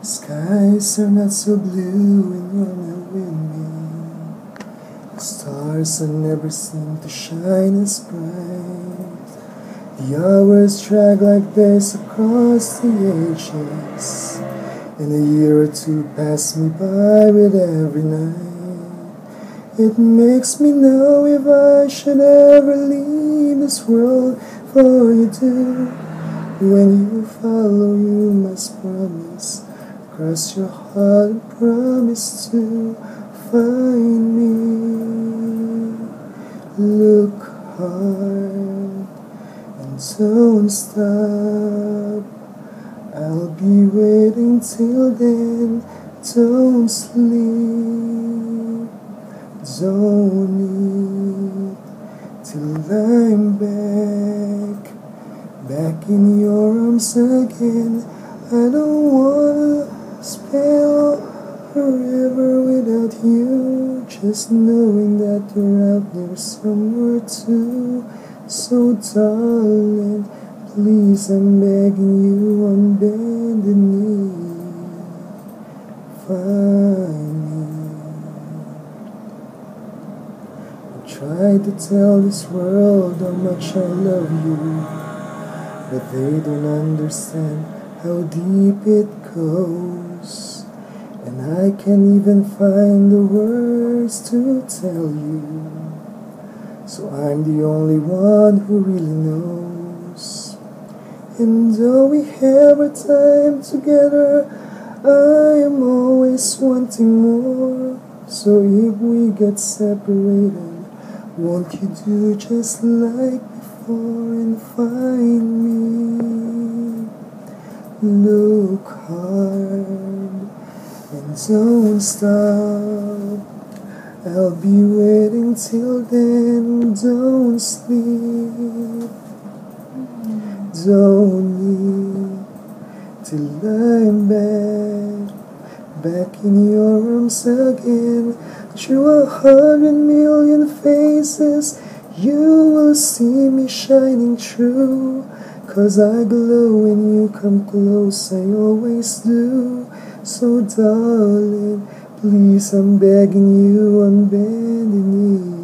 The skies are not so blue when you're not with me. The stars never seem to shine as bright. The hours drag like days across the ages. And a year or two pass me by with every night. It makes me know if I should ever leave this world for you do. When you follow, you must promise. Cross your heart and promise to find me. Look hard and don't stop. I'll be waiting till then. Don't sleep. Don't eat till I'm back, back in your arms again. I don't wanna spend forever without you. Just knowing that you're out there somewhere too. So darling, please, I'm begging you on bended knee. Find me. I tried to tell this world how much I love you, but they don't understand how deep it goes. And I can't even find the words to tell you. So I'm the only one who really knows. And though we have our time together, I am always wanting more. So if we get separated, won't you do just like before and find me? Look hard and don't stop. I'll be waiting till then. Don't sleep. Don't leave till I'm back, back in your arms again. Through a hundred million faces, you will see me shining through. Cause I glow when you come close, I always do. So, darling, please, I'm begging you I'm bended knee.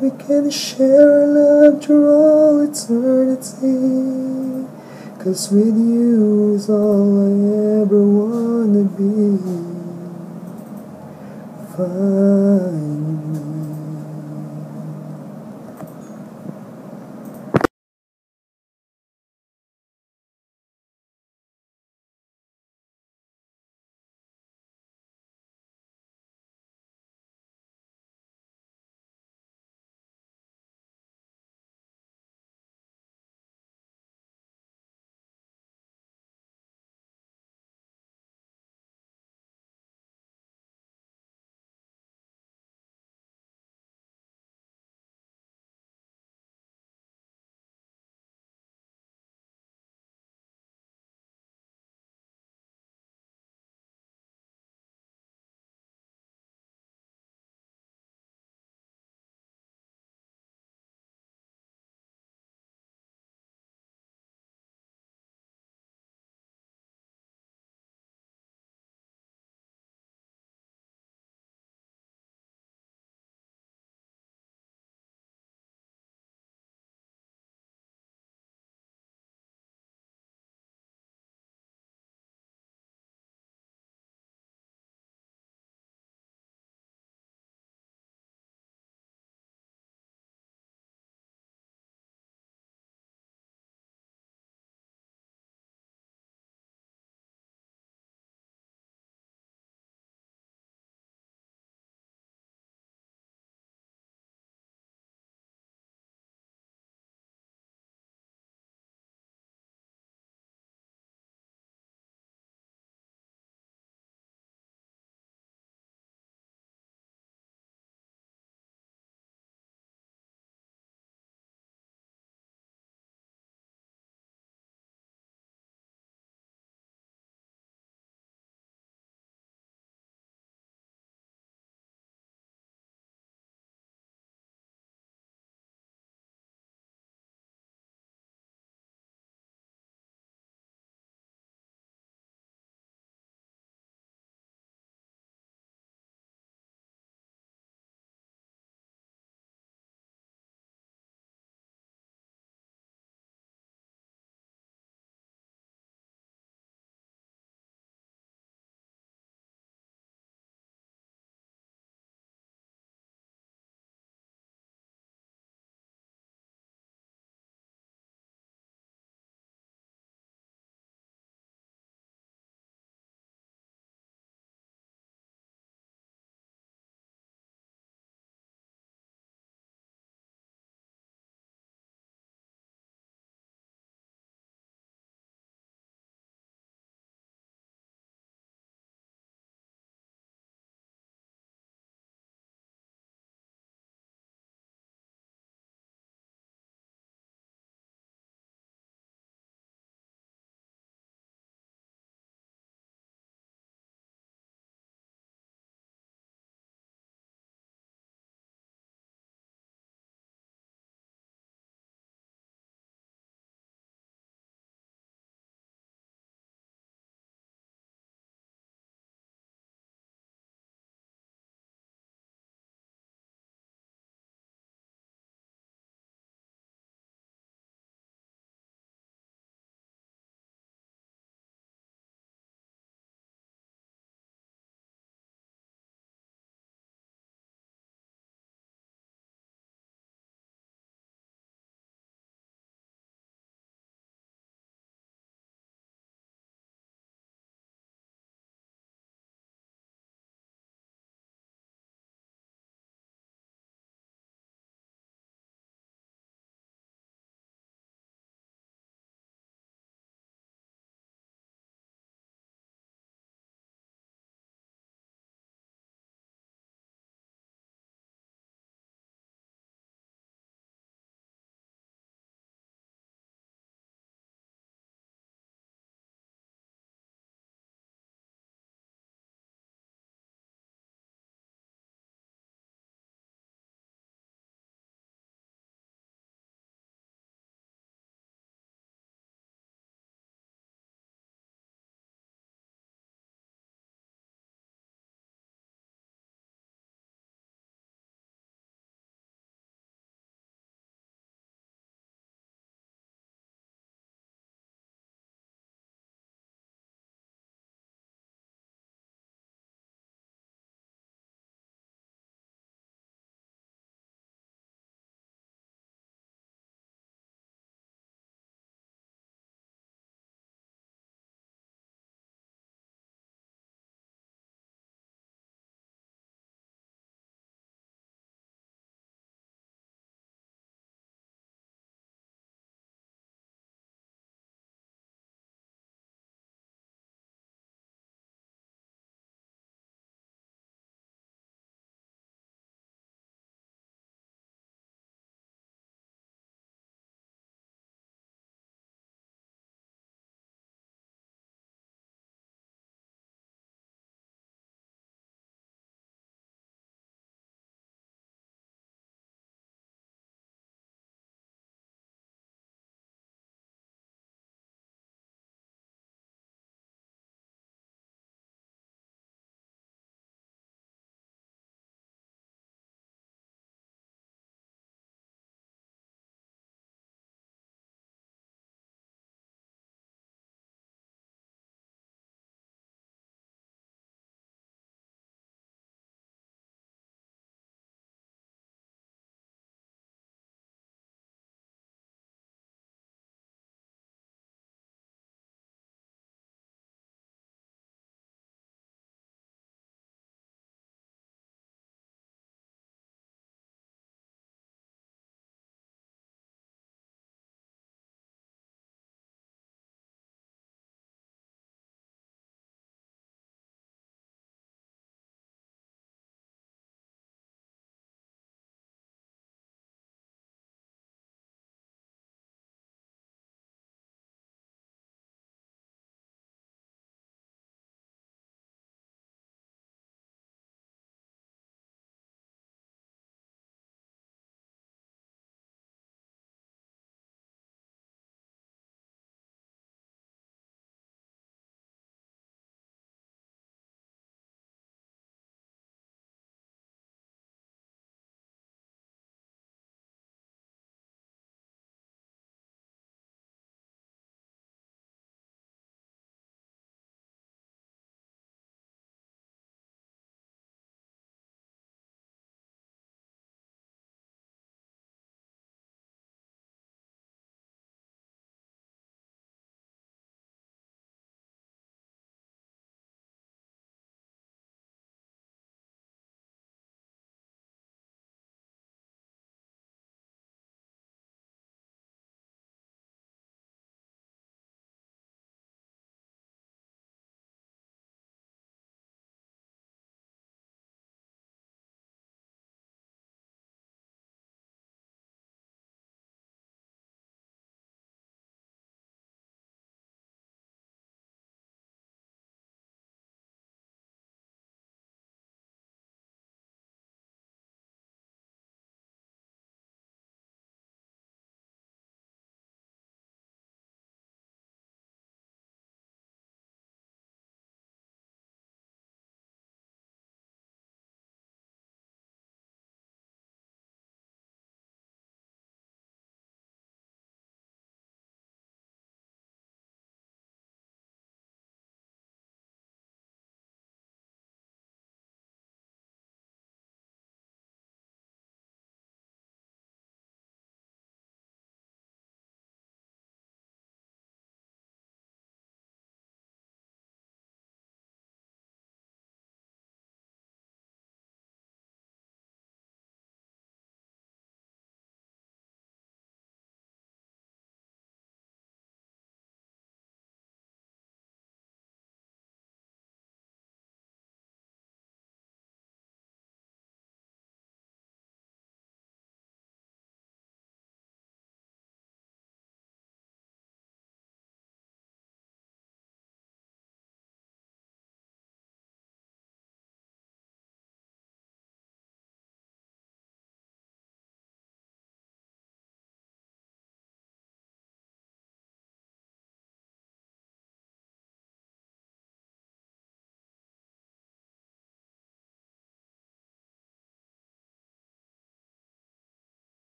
We can share love through all eternity. Cause with you is all I ever wanna be. Find